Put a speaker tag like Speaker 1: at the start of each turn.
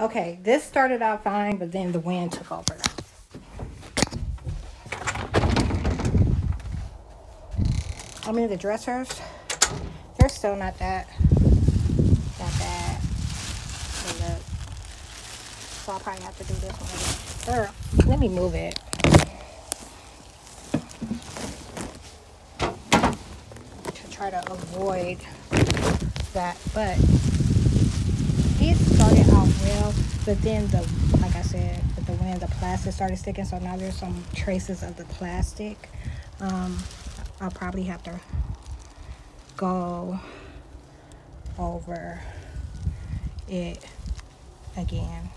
Speaker 1: Okay, this started out fine, but then the wind took over. I mean, the dressers, they're still not that, that bad. So I'll probably have to do this one. Or, let me move it to try to avoid that. But it started out well, but then the, like I said, with the wind, the plastic started sticking. So now there's some traces of the plastic. Um, I'll probably have to go over it again